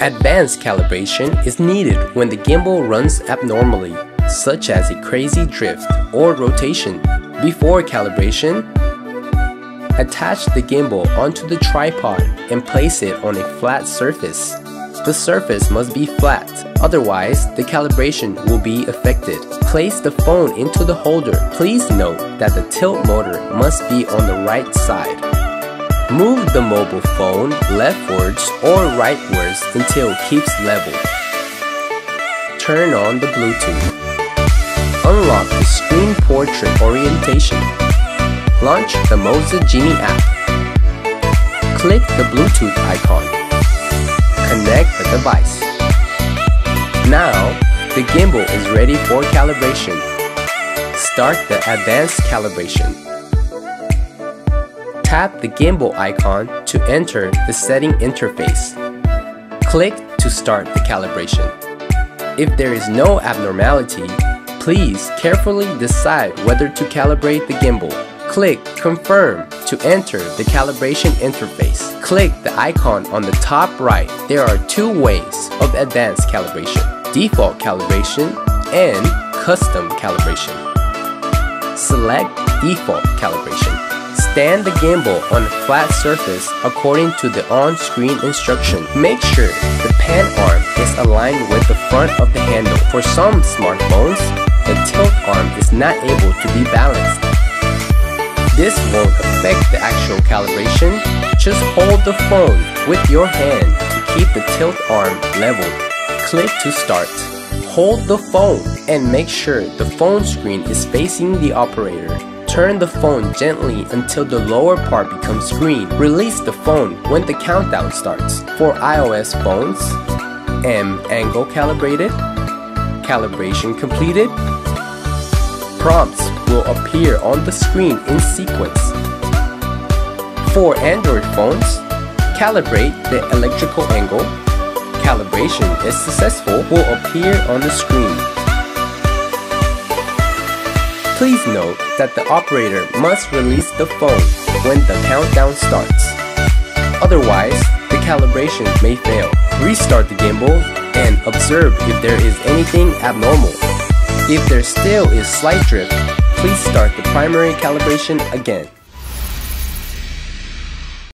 Advanced calibration is needed when the gimbal runs abnormally, such as a crazy drift or rotation. Before calibration, attach the gimbal onto the tripod and place it on a flat surface. The surface must be flat, otherwise the calibration will be affected. Place the phone into the holder. Please note that the tilt motor must be on the right side. Move the mobile phone leftwards or rightwards until it keeps level. Turn on the Bluetooth. Unlock the screen portrait orientation. Launch the Moza Genie app. Click the Bluetooth icon. Connect the device. Now, the gimbal is ready for calibration. Start the advanced calibration. Tap the gimbal icon to enter the setting interface. Click to start the calibration. If there is no abnormality, please carefully decide whether to calibrate the gimbal. Click Confirm to enter the calibration interface. Click the icon on the top right. There are two ways of advanced calibration, default calibration and custom calibration. Select default calibration. Stand the gimbal on a flat surface according to the on-screen instruction. Make sure the pan arm is aligned with the front of the handle. For some smartphones, the tilt arm is not able to be balanced. This won't affect the actual calibration. Just hold the phone with your hand to keep the tilt arm level. Click to start. Hold the phone and make sure the phone screen is facing the operator. Turn the phone gently until the lower part becomes green. Release the phone when the countdown starts. For iOS phones, M angle calibrated, calibration completed, prompts will appear on the screen in sequence. For Android phones, calibrate the electrical angle, calibration is successful will appear on the screen. Please note that the operator must release the phone when the countdown starts. Otherwise, the calibration may fail. Restart the gimbal and observe if there is anything abnormal. If there still is slight drift, please start the primary calibration again.